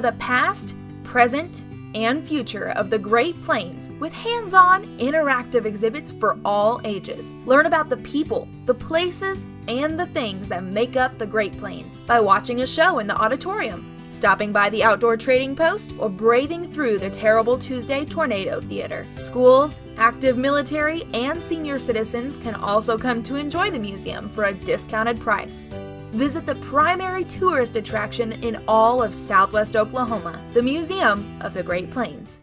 Explore the past, present, and future of the Great Plains with hands on, interactive exhibits for all ages. Learn about the people, the places, and the things that make up the Great Plains by watching a show in the auditorium, stopping by the outdoor trading post, or braving through the terrible Tuesday Tornado Theater. Schools, active military, and senior citizens can also come to enjoy the museum for a discounted price. Visit the primary tourist attraction in all of southwest Oklahoma, the Museum of the Great Plains.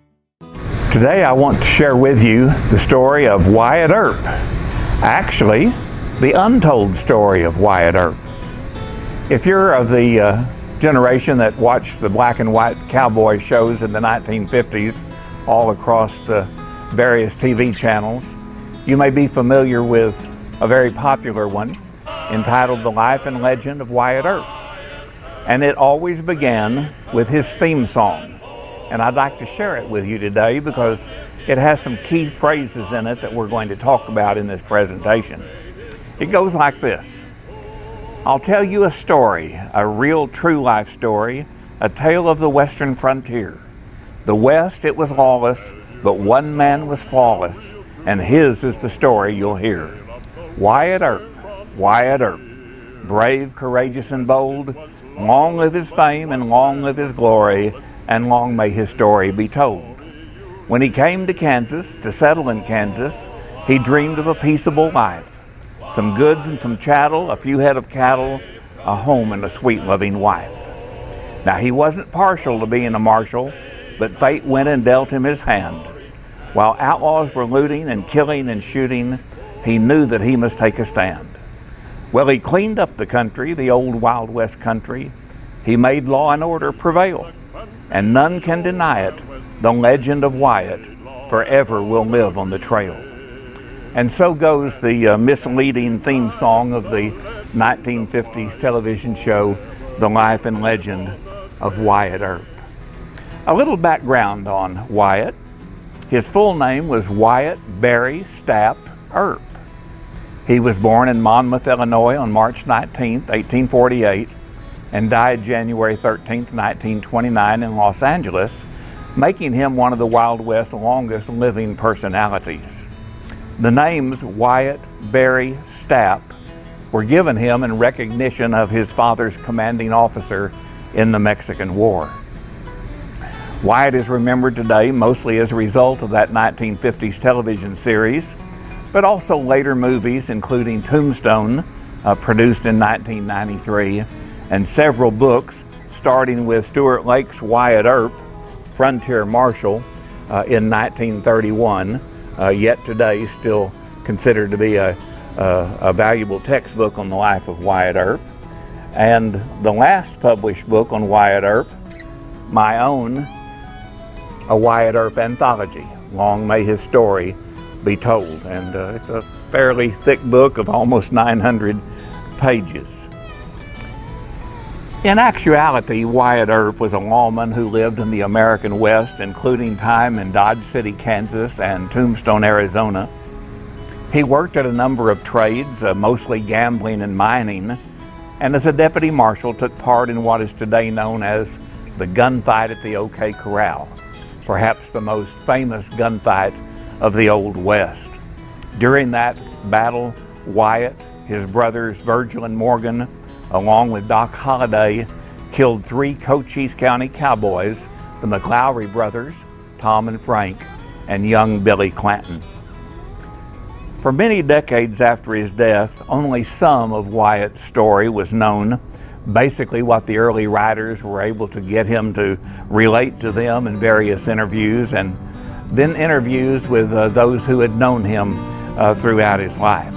Today I want to share with you the story of Wyatt Earp. Actually, the untold story of Wyatt Earp. If you're of the uh, generation that watched the black and white cowboy shows in the 1950s all across the various TV channels, you may be familiar with a very popular one entitled The Life and Legend of Wyatt Earp. And it always began with his theme song. And I'd like to share it with you today because it has some key phrases in it that we're going to talk about in this presentation. It goes like this I'll tell you a story, a real true life story, a tale of the western frontier. The West, it was lawless, but one man was flawless, and his is the story you'll hear. Wyatt Earp. Wyatt Earp. Brave, courageous, and bold, long live his fame and long live his glory, and long may his story be told. When he came to Kansas, to settle in Kansas, he dreamed of a peaceable life. Some goods and some chattel, a few head of cattle, a home and a sweet loving wife. Now he wasn't partial to being a marshal, but fate went and dealt him his hand. While outlaws were looting and killing and shooting, he knew that he must take a stand. Well, he cleaned up the country, the old Wild West country. He made law and order prevail, and none can deny it. The legend of Wyatt forever will live on the trail. And so goes the uh, misleading theme song of the 1950s television show, The Life and Legend of Wyatt Earp. A little background on Wyatt. His full name was Wyatt Berry Stapp Earp. He was born in Monmouth, Illinois on March 19, 1848, and died January 13, 1929 in Los Angeles, making him one of the Wild West's longest living personalities. The names Wyatt, Berry, Stapp were given him in recognition of his father's commanding officer in the Mexican War. Wyatt is remembered today mostly as a result of that 1950s television series, but also later movies, including Tombstone, uh, produced in 1993, and several books, starting with Stuart Lake's Wyatt Earp, Frontier Marshal, uh, in 1931, uh, yet today still considered to be a, a, a valuable textbook on the life of Wyatt Earp. And the last published book on Wyatt Earp, my own, a Wyatt Earp anthology, Long May His Story be told. And uh, it's a fairly thick book of almost 900 pages. In actuality, Wyatt Earp was a lawman who lived in the American West, including time in Dodge City, Kansas and Tombstone, Arizona. He worked at a number of trades, uh, mostly gambling and mining, and as a deputy marshal took part in what is today known as the gunfight at the OK Corral, perhaps the most famous gunfight of the Old West. During that battle, Wyatt, his brothers Virgil and Morgan, along with Doc Holliday, killed three Cochise County cowboys, the McLaury brothers, Tom and Frank, and young Billy Clanton. For many decades after his death, only some of Wyatt's story was known, basically what the early writers were able to get him to relate to them in various interviews and then interviews with uh, those who had known him uh, throughout his life.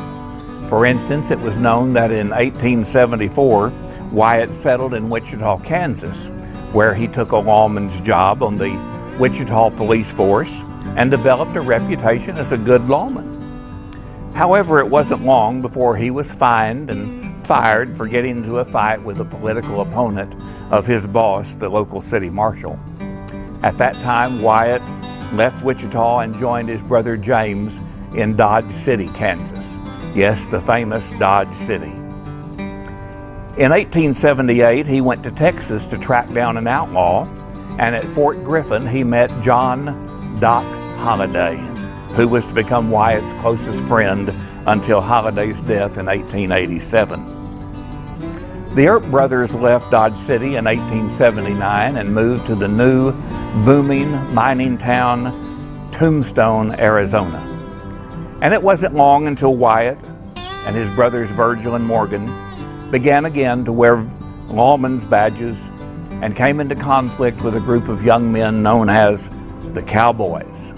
For instance, it was known that in 1874, Wyatt settled in Wichita, Kansas, where he took a lawman's job on the Wichita police force and developed a reputation as a good lawman. However, it wasn't long before he was fined and fired for getting into a fight with a political opponent of his boss, the local city marshal. At that time, Wyatt left Wichita and joined his brother James in Dodge City, Kansas. Yes, the famous Dodge City. In 1878, he went to Texas to track down an outlaw, and at Fort Griffin, he met John Doc Holliday, who was to become Wyatt's closest friend until Holliday's death in 1887. The Earp brothers left Dodge City in 1879 and moved to the new, booming mining town Tombstone, Arizona. And it wasn't long until Wyatt and his brothers Virgil and Morgan began again to wear lawmen's badges and came into conflict with a group of young men known as the Cowboys.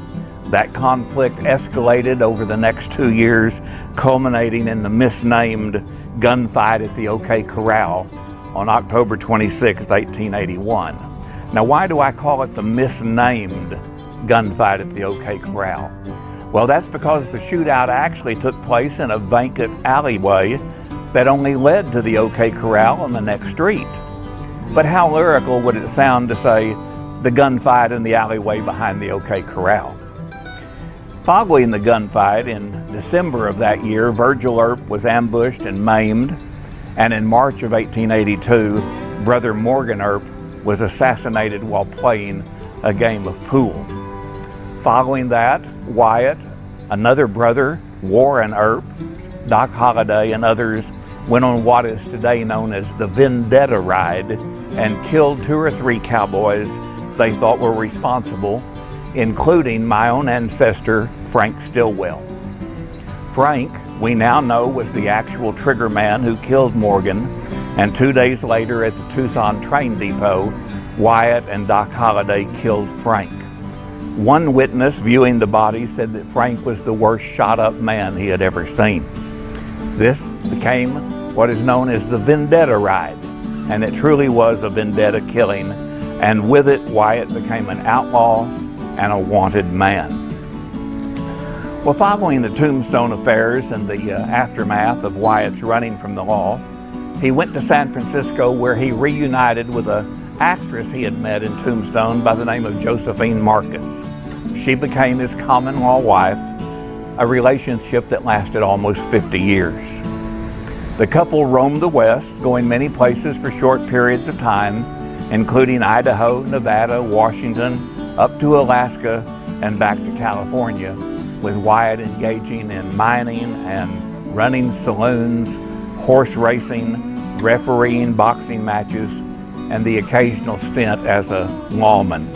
That conflict escalated over the next two years, culminating in the misnamed gunfight at the OK Corral on October 26, 1881. Now, why do I call it the misnamed gunfight at the OK Corral? Well, that's because the shootout actually took place in a vacant alleyway that only led to the OK Corral on the next street. But how lyrical would it sound to say the gunfight in the alleyway behind the OK Corral? Following the gunfight in December of that year, Virgil Earp was ambushed and maimed, and in March of 1882, brother Morgan Earp was assassinated while playing a game of pool. Following that, Wyatt, another brother, Warren Earp, Doc Holliday, and others went on what is today known as the Vendetta Ride and killed two or three cowboys they thought were responsible including my own ancestor, Frank Stillwell. Frank, we now know, was the actual trigger man who killed Morgan, and two days later at the Tucson train depot, Wyatt and Doc Holliday killed Frank. One witness viewing the body said that Frank was the worst shot up man he had ever seen. This became what is known as the Vendetta Ride, and it truly was a vendetta killing, and with it, Wyatt became an outlaw and a wanted man. Well, following the Tombstone affairs and the uh, aftermath of Wyatt's running from the law, he went to San Francisco where he reunited with an actress he had met in Tombstone by the name of Josephine Marcus. She became his common law wife, a relationship that lasted almost 50 years. The couple roamed the West, going many places for short periods of time, including Idaho, Nevada, Washington, up to Alaska and back to California, with Wyatt engaging in mining and running saloons, horse racing, refereeing boxing matches, and the occasional stint as a lawman.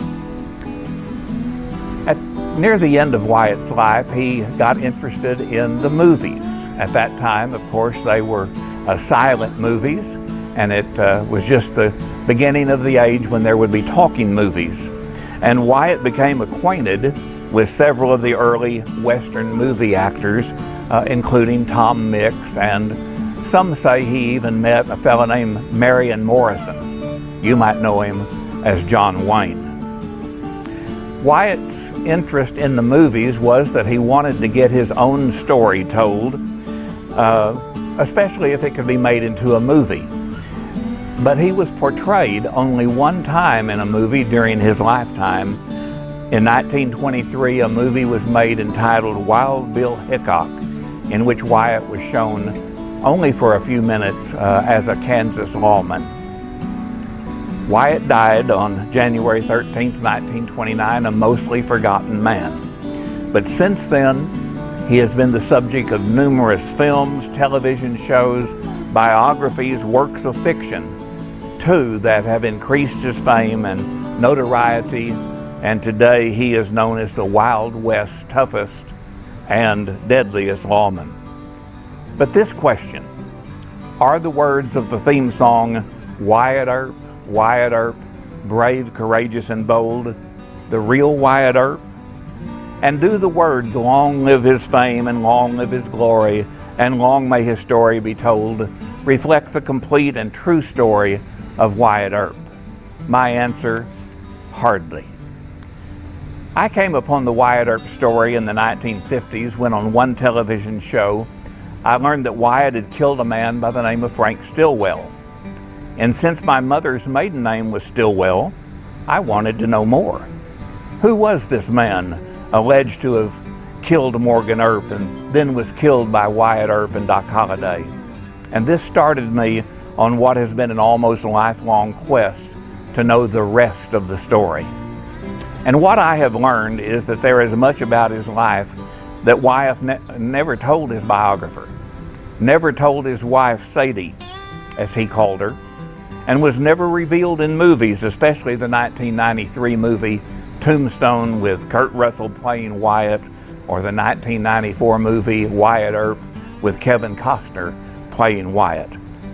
At near the end of Wyatt's life, he got interested in the movies. At that time, of course, they were uh, silent movies, and it uh, was just the beginning of the age when there would be talking movies and Wyatt became acquainted with several of the early Western movie actors, uh, including Tom Mix, and some say he even met a fellow named Marion Morrison. You might know him as John Wayne. Wyatt's interest in the movies was that he wanted to get his own story told, uh, especially if it could be made into a movie. But he was portrayed only one time in a movie during his lifetime. In 1923, a movie was made entitled Wild Bill Hickok, in which Wyatt was shown only for a few minutes uh, as a Kansas lawman. Wyatt died on January 13, 1929, a mostly forgotten man. But since then, he has been the subject of numerous films, television shows, biographies, works of fiction, two that have increased his fame and notoriety, and today he is known as the Wild West toughest and deadliest lawman. But this question are the words of the theme song, Wyatt Earp, Wyatt Earp, brave, courageous, and bold, the real Wyatt Earp? And do the words, long live his fame and long live his glory, and long may his story be told, reflect the complete and true story of Wyatt Earp? My answer, hardly. I came upon the Wyatt Earp story in the 1950s when on one television show I learned that Wyatt had killed a man by the name of Frank Stillwell. And since my mother's maiden name was Stillwell, I wanted to know more. Who was this man alleged to have killed Morgan Earp and then was killed by Wyatt Earp and Doc Holliday? And this started me on what has been an almost lifelong quest to know the rest of the story. And what I have learned is that there is much about his life that Wyatt ne never told his biographer, never told his wife Sadie, as he called her, and was never revealed in movies, especially the 1993 movie Tombstone with Kurt Russell playing Wyatt, or the 1994 movie Wyatt Earp with Kevin Costner playing Wyatt.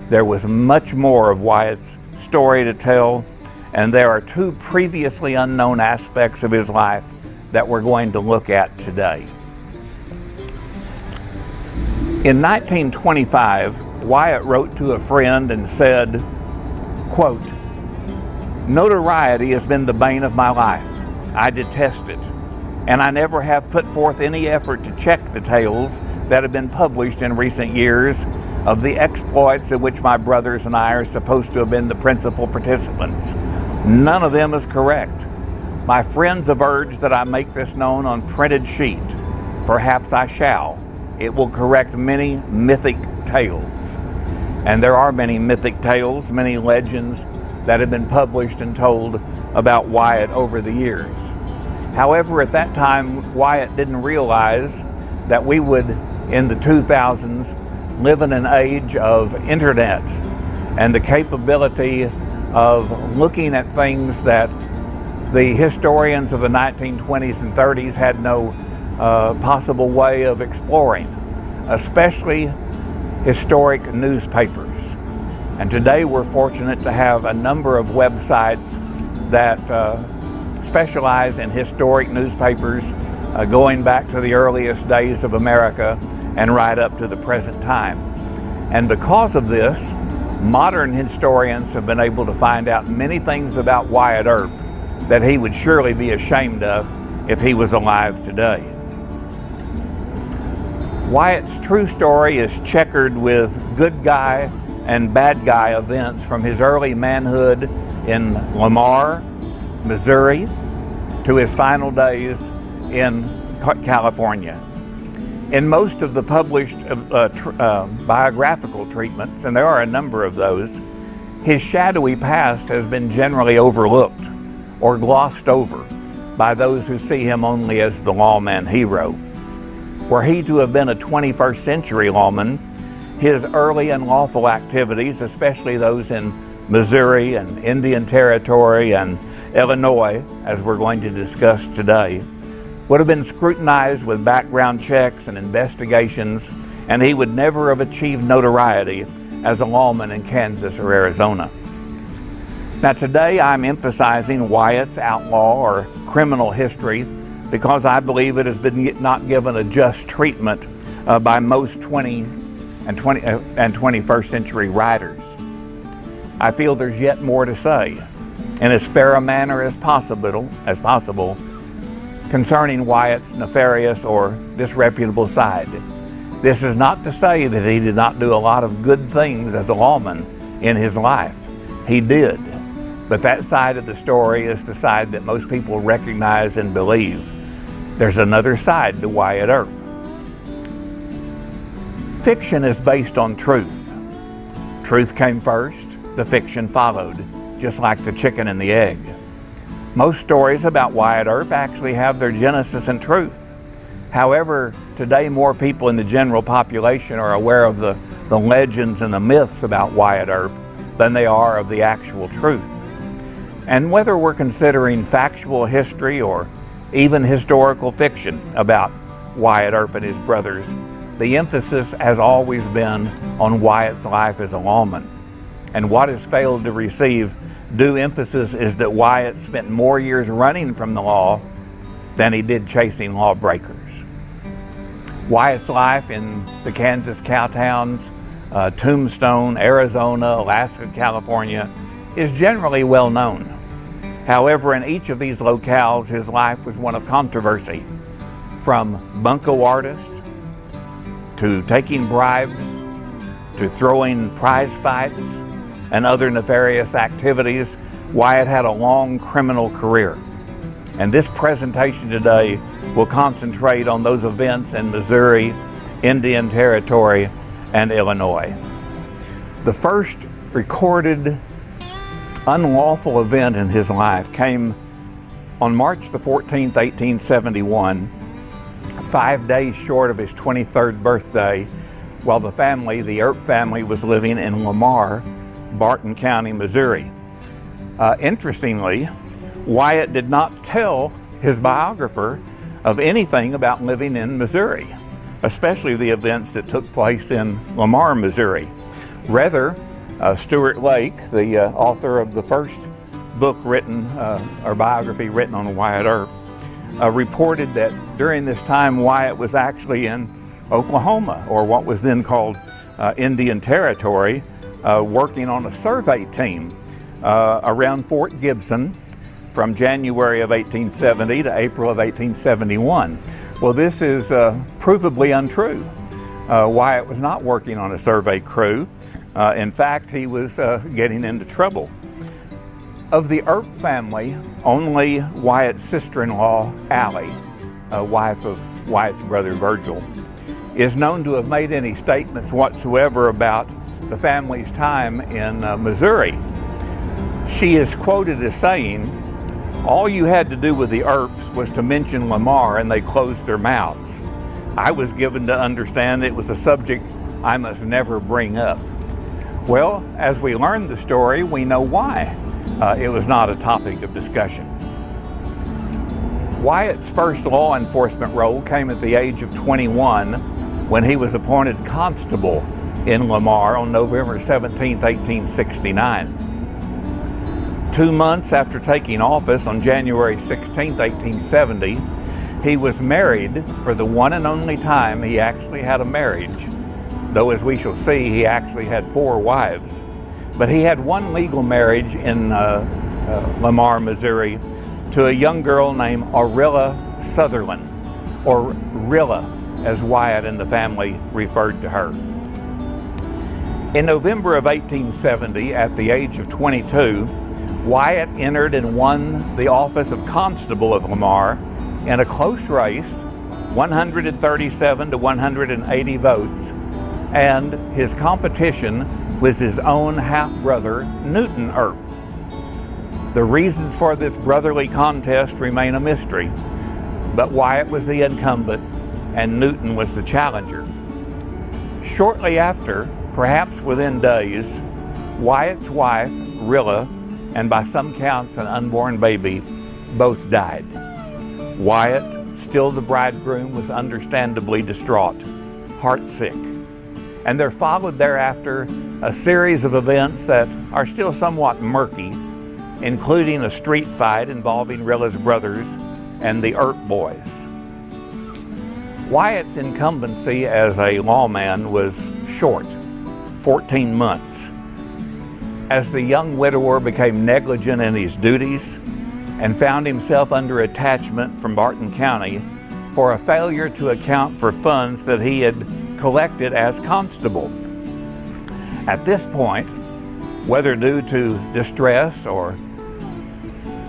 There was much more of Wyatt's story to tell, and there are two previously unknown aspects of his life that we're going to look at today. In 1925, Wyatt wrote to a friend and said, quote, Notoriety has been the bane of my life. I detest it, and I never have put forth any effort to check the tales that have been published in recent years of the exploits in which my brothers and I are supposed to have been the principal participants. None of them is correct. My friends have urged that I make this known on printed sheet. Perhaps I shall. It will correct many mythic tales. And there are many mythic tales, many legends that have been published and told about Wyatt over the years. However, at that time, Wyatt didn't realize that we would, in the 2000s, live in an age of internet and the capability of looking at things that the historians of the 1920s and 30s had no uh, possible way of exploring, especially historic newspapers. And today we're fortunate to have a number of websites that uh, specialize in historic newspapers uh, going back to the earliest days of America and right up to the present time. And because of this, modern historians have been able to find out many things about Wyatt Earp that he would surely be ashamed of if he was alive today. Wyatt's true story is checkered with good guy and bad guy events from his early manhood in Lamar, Missouri, to his final days in California in most of the published uh, tr uh, biographical treatments, and there are a number of those, his shadowy past has been generally overlooked or glossed over by those who see him only as the lawman hero. Were he to have been a 21st century lawman, his early unlawful activities, especially those in Missouri and Indian Territory and Illinois, as we're going to discuss today, would have been scrutinized with background checks and investigations, and he would never have achieved notoriety as a lawman in Kansas or Arizona. Now, today I'm emphasizing Wyatt's outlaw or criminal history because I believe it has been not given a just treatment uh, by most 20 and 20 uh, and 21st century writers. I feel there's yet more to say in as fair a manner as possible as possible concerning Wyatt's nefarious or disreputable side. This is not to say that he did not do a lot of good things as a lawman in his life. He did. But that side of the story is the side that most people recognize and believe. There's another side to Wyatt Earp. Fiction is based on truth. Truth came first, the fiction followed, just like the chicken and the egg. Most stories about Wyatt Earp actually have their genesis in truth. However, today more people in the general population are aware of the, the legends and the myths about Wyatt Earp than they are of the actual truth. And whether we're considering factual history or even historical fiction about Wyatt Earp and his brothers, the emphasis has always been on Wyatt's life as a lawman. And what has failed to receive due emphasis is that Wyatt spent more years running from the law than he did chasing lawbreakers. Wyatt's life in the Kansas cowtowns, uh, Tombstone, Arizona, Alaska, California is generally well known. However, in each of these locales, his life was one of controversy, from bunco artist to taking bribes to throwing prize fights and other nefarious activities, Wyatt had a long criminal career. And this presentation today will concentrate on those events in Missouri, Indian Territory, and Illinois. The first recorded unlawful event in his life came on March the 14th, 1871, five days short of his 23rd birthday, while the family, the Earp family, was living in Lamar, Barton County, Missouri. Uh, interestingly, Wyatt did not tell his biographer of anything about living in Missouri, especially the events that took place in Lamar, Missouri. Rather, uh, Stuart Lake, the uh, author of the first book written, uh, or biography written on Wyatt Earp, uh, reported that during this time Wyatt was actually in Oklahoma, or what was then called uh, Indian Territory, uh, working on a survey team around Fort Gibson from January of 1870 to April of 1871. Well, this is provably untrue. Wyatt was not working on a survey crew. Uh, in fact, he was uh, getting into trouble. Of the Earp family, only Wyatt's sister-in-law, Allie, a wife of Wyatt's brother Virgil, is known to have made any statements whatsoever about the family's time in uh, Missouri. She is quoted as saying, all you had to do with the Earps was to mention Lamar and they closed their mouths. I was given to understand it was a subject I must never bring up. Well, as we learn the story, we know why uh, it was not a topic of discussion. Wyatt's first law enforcement role came at the age of 21 when he was appointed constable in Lamar on November 17, 1869. Two months after taking office on January 16, 1870, he was married for the one and only time he actually had a marriage though as we shall see, he actually had four wives. But he had one legal marriage in uh, uh, Lamar, Missouri, to a young girl named Aurilla Sutherland, or Rilla, as Wyatt and the family referred to her. In November of 1870, at the age of 22, Wyatt entered and won the office of Constable of Lamar in a close race, 137 to 180 votes, and his competition was his own half-brother, Newton Earp. The reasons for this brotherly contest remain a mystery, but Wyatt was the incumbent and Newton was the challenger. Shortly after, perhaps within days, Wyatt's wife, Rilla, and by some counts an unborn baby, both died. Wyatt, still the bridegroom, was understandably distraught, heartsick and there followed thereafter a series of events that are still somewhat murky, including a street fight involving Rilla's brothers and the Earp boys. Wyatt's incumbency as a lawman was short, 14 months. As the young widower became negligent in his duties and found himself under attachment from Barton County for a failure to account for funds that he had collected as constable. At this point, whether due to distress or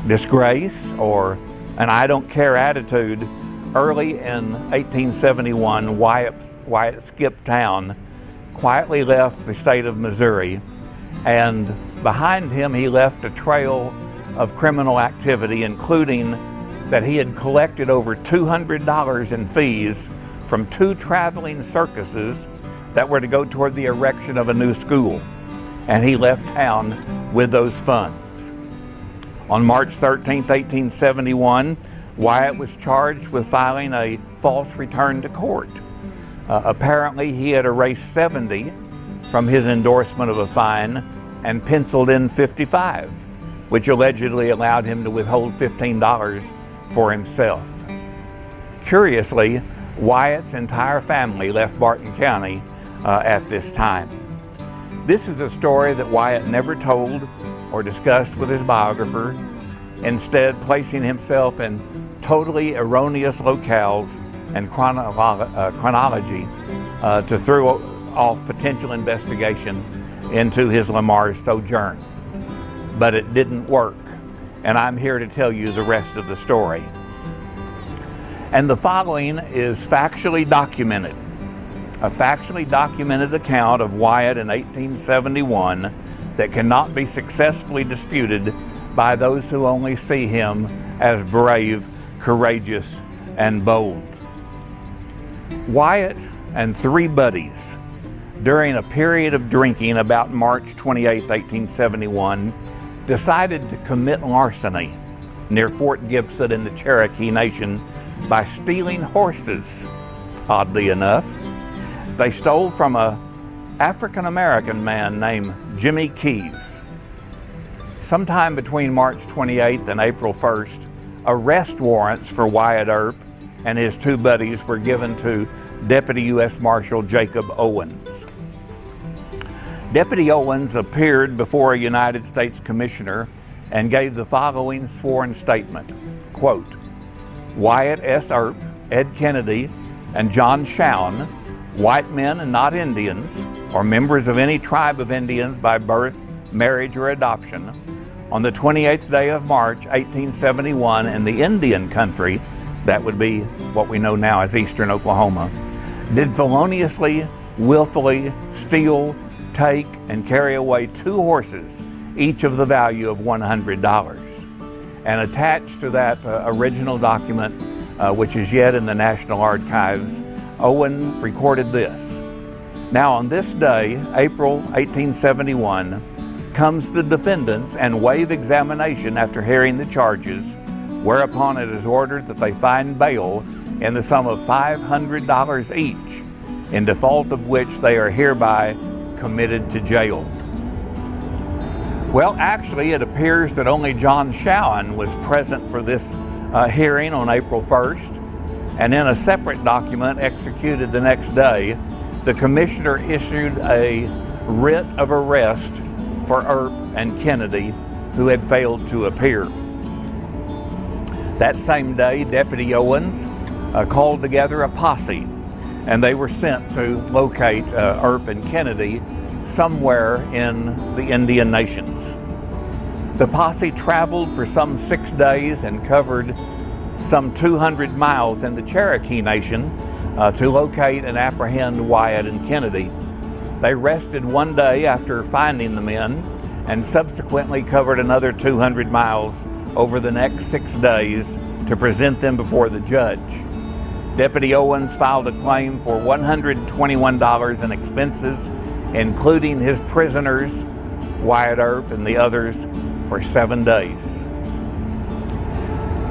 disgrace or an I don't care attitude, early in 1871, Wyatt, Wyatt skipped town, quietly left the state of Missouri, and behind him he left a trail of criminal activity, including that he had collected over $200 in fees from two traveling circuses that were to go toward the erection of a new school. And he left town with those funds. On March 13, 1871, Wyatt was charged with filing a false return to court. Uh, apparently, he had erased 70 from his endorsement of a fine and penciled in 55, which allegedly allowed him to withhold $15 for himself. Curiously, Wyatt's entire family left Barton County uh, at this time. This is a story that Wyatt never told or discussed with his biographer, instead placing himself in totally erroneous locales and uh, chronology uh, to throw off potential investigation into his Lamar sojourn. But it didn't work, and I'm here to tell you the rest of the story. And the following is factually documented. A factually documented account of Wyatt in 1871 that cannot be successfully disputed by those who only see him as brave, courageous, and bold. Wyatt and three buddies, during a period of drinking about March 28, 1871, decided to commit larceny near Fort Gibson in the Cherokee Nation by stealing horses. Oddly enough, they stole from a African American man named Jimmy Keys. Sometime between March 28th and April 1st, arrest warrants for Wyatt Earp and his two buddies were given to Deputy U.S. Marshal Jacob Owens. Deputy Owens appeared before a United States Commissioner and gave the following sworn statement, quote, Wyatt S. Earp, Ed Kennedy, and John Shown, white men and not Indians, or members of any tribe of Indians by birth, marriage, or adoption, on the 28th day of March, 1871, in the Indian country, that would be what we know now as eastern Oklahoma, did feloniously, willfully steal, take, and carry away two horses, each of the value of $100. And attached to that uh, original document, uh, which is yet in the National Archives, Owen recorded this. Now, on this day, April 1871, comes the defendants and waive examination after hearing the charges, whereupon it is ordered that they find bail in the sum of $500 each, in default of which they are hereby committed to jail. Well, actually, it appears that only John Shown was present for this uh, hearing on April 1st, and in a separate document executed the next day, the commissioner issued a writ of arrest for Earp and Kennedy, who had failed to appear. That same day, Deputy Owens uh, called together a posse, and they were sent to locate uh, Earp and Kennedy somewhere in the Indian nations. The posse traveled for some six days and covered some 200 miles in the Cherokee Nation uh, to locate and apprehend Wyatt and Kennedy. They rested one day after finding the men and subsequently covered another 200 miles over the next six days to present them before the judge. Deputy Owens filed a claim for $121 in expenses including his prisoners, Wyatt Earp and the others, for seven days.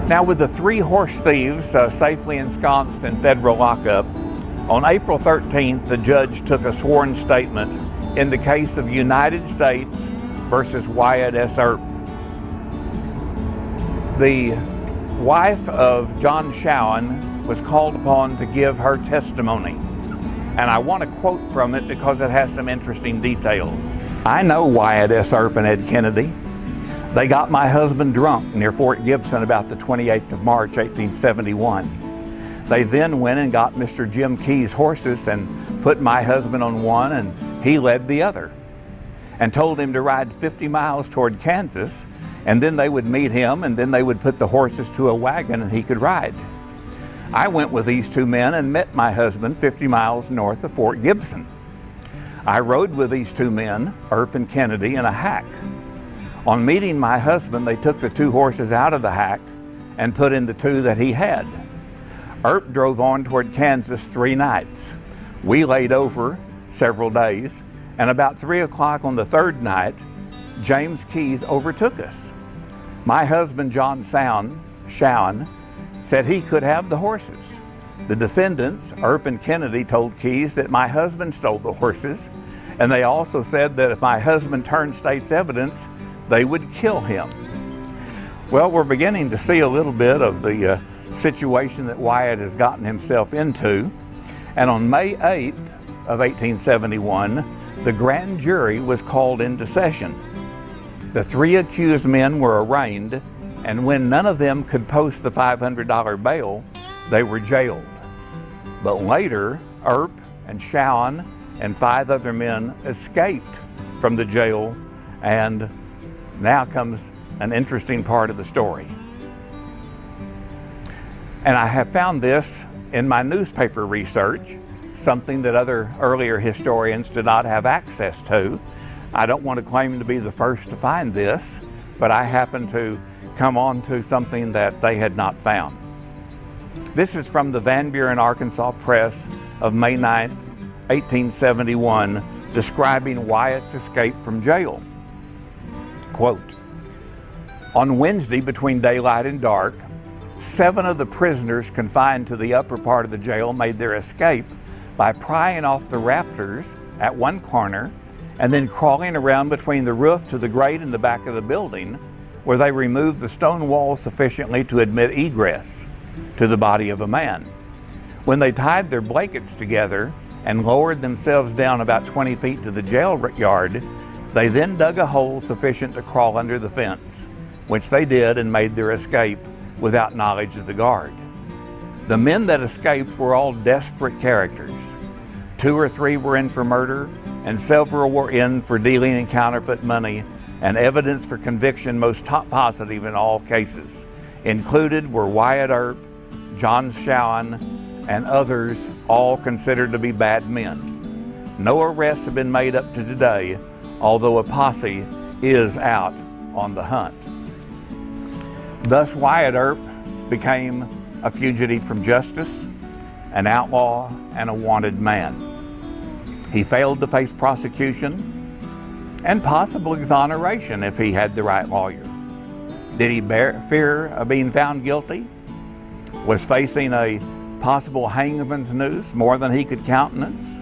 Now, with the three horse thieves uh, safely ensconced in federal lockup, on April 13th, the judge took a sworn statement in the case of United States versus Wyatt S. Earp. The wife of John Shown was called upon to give her testimony and I want to quote from it because it has some interesting details. I know Wyatt S. Earp and Ed Kennedy. They got my husband drunk near Fort Gibson about the 28th of March, 1871. They then went and got Mr. Jim Key's horses and put my husband on one and he led the other and told him to ride 50 miles toward Kansas and then they would meet him and then they would put the horses to a wagon and he could ride. I went with these two men and met my husband 50 miles north of Fort Gibson. I rode with these two men, Earp and Kennedy, in a hack. On meeting my husband, they took the two horses out of the hack and put in the two that he had. Earp drove on toward Kansas three nights. We laid over several days, and about three o'clock on the third night, James Keys overtook us. My husband, John Sound, Shown, said he could have the horses. The defendants, Earp and Kennedy, told Keys that my husband stole the horses, and they also said that if my husband turned state's evidence, they would kill him. Well, we're beginning to see a little bit of the uh, situation that Wyatt has gotten himself into. And on May 8th of 1871, the grand jury was called into session. The three accused men were arraigned and when none of them could post the $500 bail, they were jailed. But later, Earp and Shown and five other men escaped from the jail, and now comes an interesting part of the story. And I have found this in my newspaper research, something that other earlier historians did not have access to. I don't want to claim to be the first to find this, but I happen to come on to something that they had not found. This is from the Van Buren, Arkansas Press of May 9, 1871, describing Wyatt's escape from jail. Quote, on Wednesday between daylight and dark, seven of the prisoners confined to the upper part of the jail made their escape by prying off the rafters at one corner and then crawling around between the roof to the grate in the back of the building where they removed the stone wall sufficiently to admit egress to the body of a man. When they tied their blankets together and lowered themselves down about 20 feet to the jail yard, they then dug a hole sufficient to crawl under the fence, which they did and made their escape without knowledge of the guard. The men that escaped were all desperate characters. Two or three were in for murder, and several were in for dealing in counterfeit money, and evidence for conviction most top positive in all cases. Included were Wyatt Earp, John Showen, and others, all considered to be bad men. No arrests have been made up to today, although a posse is out on the hunt. Thus, Wyatt Earp became a fugitive from justice, an outlaw, and a wanted man. He failed to face prosecution and possible exoneration if he had the right lawyer. Did he bear fear of being found guilty? Was facing a possible hangman's noose more than he could countenance?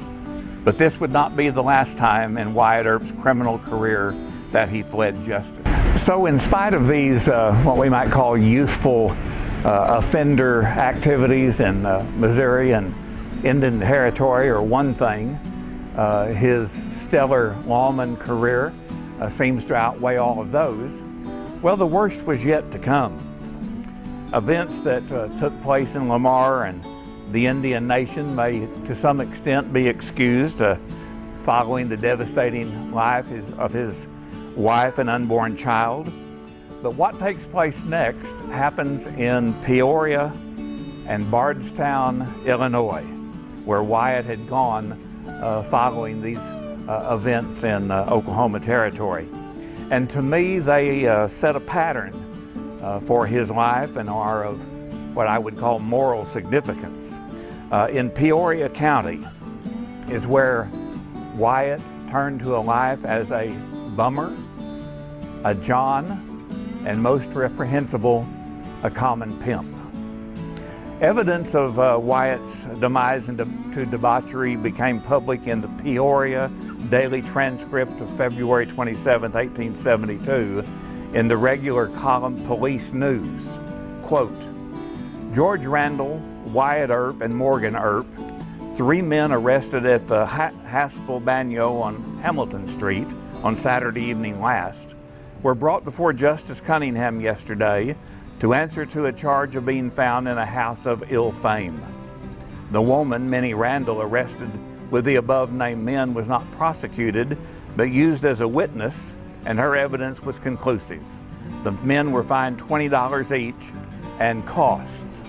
But this would not be the last time in Wyatt Earp's criminal career that he fled justice. So, in spite of these, uh, what we might call youthful uh, offender activities in uh, Missouri and Indian Territory are one thing, uh, his stellar lawman career uh, seems to outweigh all of those. Well, the worst was yet to come. Events that uh, took place in Lamar and the Indian Nation may, to some extent, be excused following the devastating life of his wife and unborn child. But what takes place next happens in Peoria and Beardstown, Illinois, where Wyatt had gone uh, following these uh, events in uh, Oklahoma Territory. And to me, they uh, set a pattern uh, for his life and are of what I would call moral significance. Uh, in Peoria County is where Wyatt turned to a life as a bummer, a John, and most reprehensible, a common pimp. Evidence of uh, Wyatt's demise into de debauchery became public in the Peoria Daily Transcript of February 27, 1872, in the regular column Police News. Quote, George Randall, Wyatt Earp, and Morgan Earp three men arrested at the Haspel Bagnio on Hamilton Street on Saturday evening last, were brought before Justice Cunningham yesterday to answer to a charge of being found in a house of ill fame. The woman, Minnie Randall, arrested with the above named men, was not prosecuted but used as a witness, and her evidence was conclusive. The men were fined $20 each and costs.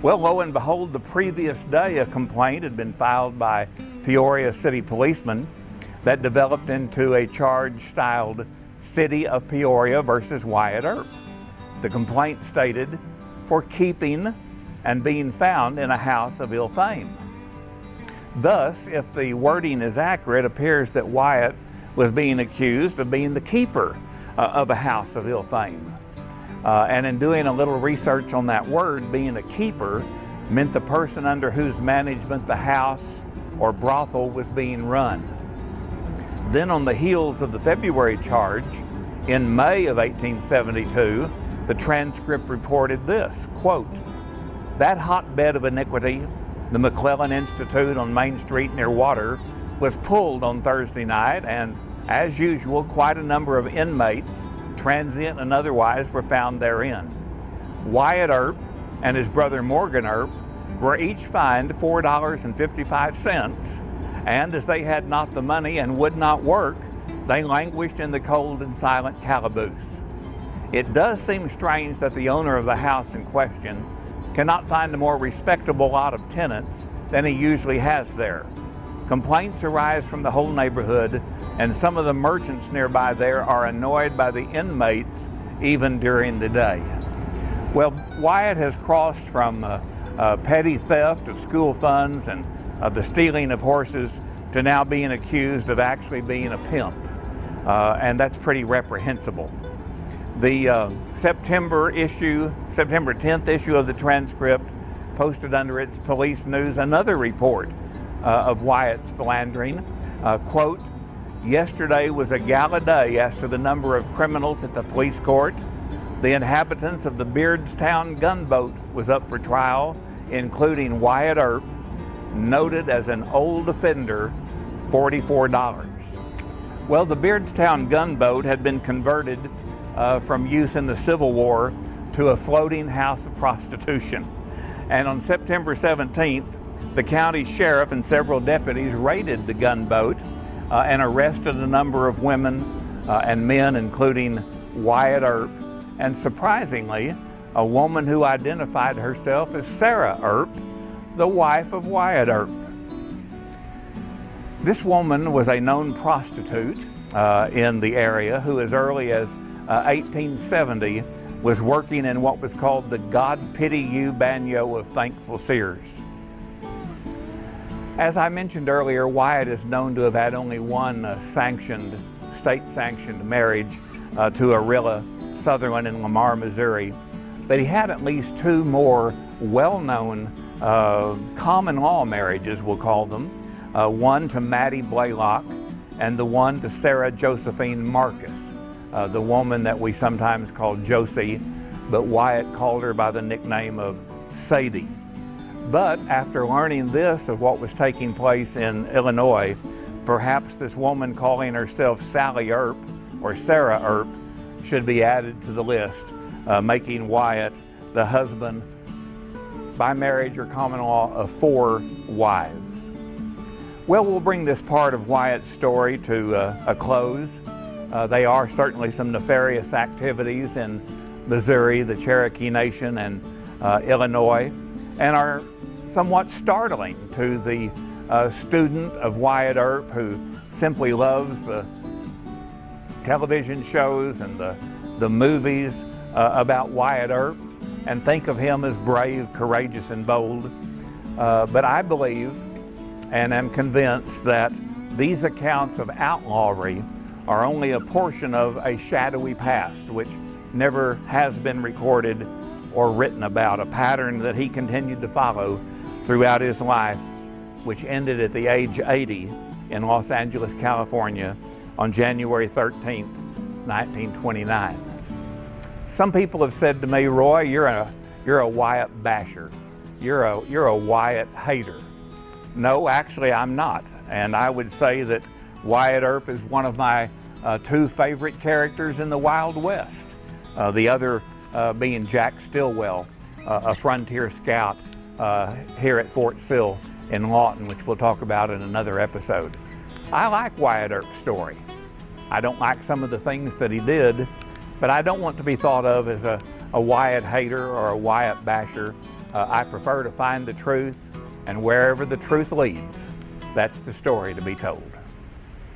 Well, lo and behold, the previous day a complaint had been filed by Peoria City policemen that developed into a charge styled City of Peoria versus Wyatt Earp. The complaint stated for keeping and being found in a house of ill fame. Thus, if the wording is accurate, appears that Wyatt was being accused of being the keeper uh, of a house of ill fame. Uh, and in doing a little research on that word, being a keeper meant the person under whose management the house or brothel was being run. Then, on the heels of the February charge, in May of 1872, the transcript reported this quote, That hotbed of iniquity, the McClellan Institute on Main Street near Water, was pulled on Thursday night, and as usual, quite a number of inmates transient and otherwise, were found therein. Wyatt Earp and his brother Morgan Earp were each fined $4.55, and as they had not the money and would not work, they languished in the cold and silent calaboose. It does seem strange that the owner of the house in question cannot find a more respectable lot of tenants than he usually has there. Complaints arise from the whole neighborhood and some of the merchants nearby there are annoyed by the inmates even during the day. Well, Wyatt has crossed from uh, uh, petty theft of school funds and uh, the stealing of horses to now being accused of actually being a pimp. Uh, and that's pretty reprehensible. The uh, September issue, September 10th issue of the transcript posted under its police news another report uh, of Wyatt's philandering. quote, Yesterday was a gala day as to the number of criminals at the police court. The inhabitants of the Beardstown gunboat was up for trial, including Wyatt Earp, noted as an old offender, $44. Well, the Beardstown gunboat had been converted uh, from use in the Civil War to a floating house of prostitution. And on September 17th, the county sheriff and several deputies raided the gunboat uh, and arrested a number of women uh, and men, including Wyatt Earp, and surprisingly, a woman who identified herself as Sarah Earp, the wife of Wyatt Earp. This woman was a known prostitute uh, in the area who, as early as 1870, uh, was working in what was called the God Pity You Bagnio of Thankful Seers. As I mentioned earlier, Wyatt is known to have had only one uh, sanctioned, state-sanctioned marriage uh, to Urilla Sutherland in Lamar, Missouri. But he had at least two more well-known uh, common law marriages, we'll call them. Uh, one to Mattie Blaylock and the one to Sarah Josephine Marcus, uh, the woman that we sometimes call Josie, but Wyatt called her by the nickname of Sadie. But after learning this of what was taking place in Illinois, perhaps this woman calling herself Sally Earp or Sarah Earp should be added to the list, uh, making Wyatt the husband by marriage or common law of four wives. Well, we'll bring this part of Wyatt's story to uh, a close. Uh, they are certainly some nefarious activities in Missouri, the Cherokee Nation, and uh, Illinois and are somewhat startling to the uh, student of Wyatt Earp who simply loves the television shows and the, the movies uh, about Wyatt Earp and think of him as brave, courageous, and bold. Uh, but I believe and am convinced that these accounts of outlawry are only a portion of a shadowy past which never has been recorded or written about, a pattern that he continued to follow throughout his life, which ended at the age 80 in Los Angeles, California on January 13, 1929. Some people have said to me, Roy, you're a, you're a Wyatt basher. You're a, you're a Wyatt hater. No, actually, I'm not. And I would say that Wyatt Earp is one of my uh, two favorite characters in the Wild West. Uh, the other uh, being Jack Stilwell, uh, a frontier scout uh, here at Fort Sill in Lawton, which we'll talk about in another episode. I like Wyatt Earp's story. I don't like some of the things that he did, but I don't want to be thought of as a, a Wyatt hater or a Wyatt basher. Uh, I prefer to find the truth, and wherever the truth leads, that's the story to be told.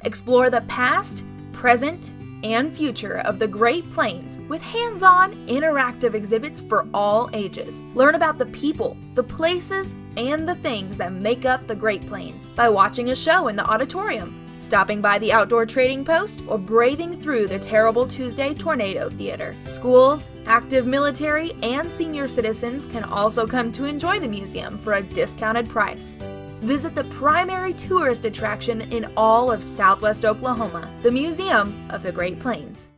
Explore the past, present, and future of the Great Plains with hands on, interactive exhibits for all ages. Learn about the people, the places, and the things that make up the Great Plains by watching a show in the auditorium, stopping by the outdoor trading post, or braving through the terrible Tuesday Tornado Theater. Schools, active military, and senior citizens can also come to enjoy the museum for a discounted price. Visit the primary tourist attraction in all of southwest Oklahoma, the Museum of the Great Plains.